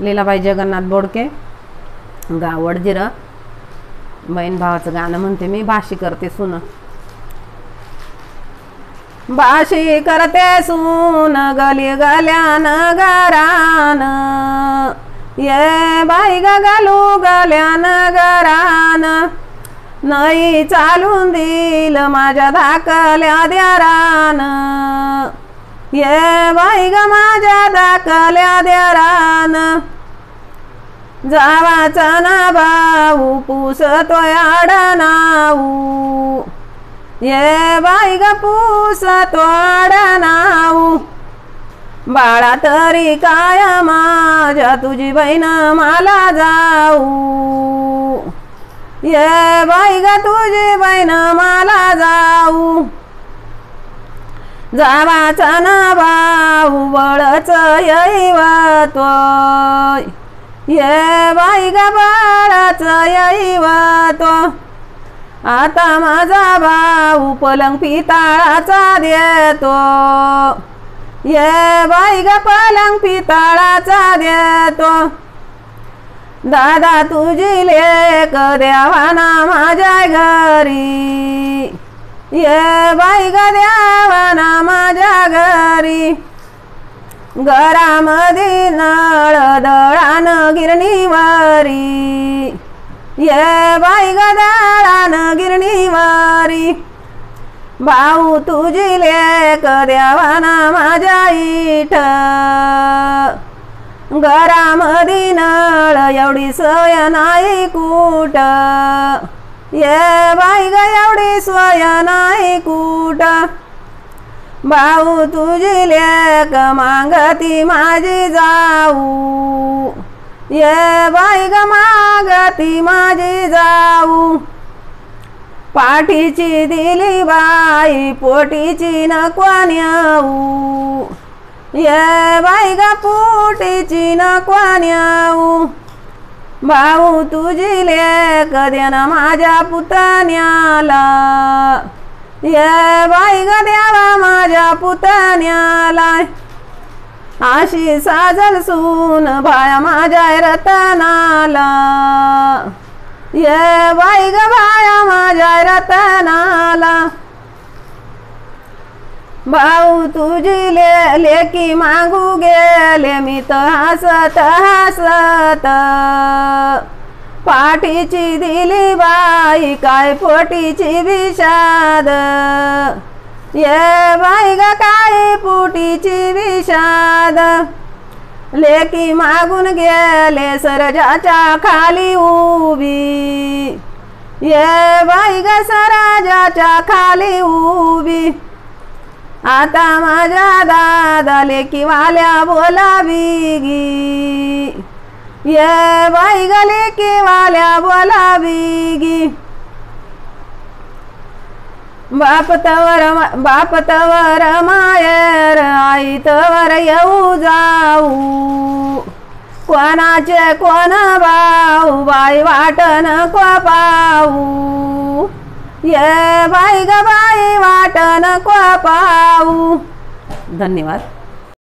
लीलाबाई जगन्नाथ बोडके गावड जिरं. बहीण भावाचं गाणं म्हणते मी भाशी करते सुन. भाशी करते सून गली गल्यान गरान ये बाई गलू गल्यान गरान नाही चालून दिल माझ्या धाकल्या द्यारान. ये बाई ग माझ्या द्या रान जावाचा ना भाऊ पुसतोय आडनाऊ ये बाई ग पुसतो आडनाऊ बाळा तरी काय माझ्या तुझी बहीण मला जाऊ. ये बाई ग तुझी बहीण मला जाऊ. जावाचा नावा भाऊ बळच ये बाई ग बाळाच आता माझा भाऊ पलंग पिताळाचा देतो. ये बाई ग पलंग पिताळाचा देतो. दादा तुझी लेक द्यावाना माझ्या घरी. ये बाई ग द्यावाना माझ्या घरी. घरामध्ये नळ दळान गिरणीवारी ये बाई गदळान गिरणीवारी भाऊ तुझी लेक द्यावाना माझ्या इठ. घरामध्ये नळ एवढी सोय नाही कुठ. ये बाई ग एवढी सोय नाही कुठ? भाऊ तुझी लेक मागती माझी जाऊ. ये बाई ग मागती माझी जाऊ. पाठीची दिली बाई पोटीची नको न्याऊ. ये बाई ग पोटीची नको न्याऊ. भाऊ तुझी लेक देन माझ्या पुतण्याला. ये बाई ग द्यावा माझ्या पुतण्याला. अशी साजल सून भाया माझ्या रतनाला. ये बाई ग भाया माझ्या रतनाला. भाऊ तुझी ले लेकी मागू गेले मी तर हसत हसत. पाठीची दिली बाई काय पोटीची विषाद. ये बाई ग काय पोटीची विषाद. लेकी मागून गेले सरजाच्या खाली उभी. ये बाई ग सरजाच्या खाली उभी. आता माझ्या दादा लेकी वाल्या बोलावी गी. ये बाई ग लेकी वाल्या बोलावी गी. बाप तवर बाप तवर मायर आई तवर येऊ जाऊ. कोणाचे कोण भाऊ बाई वाटन को पाऊ. ये बाई ग नको वाटन पाऊ धन्यवाद.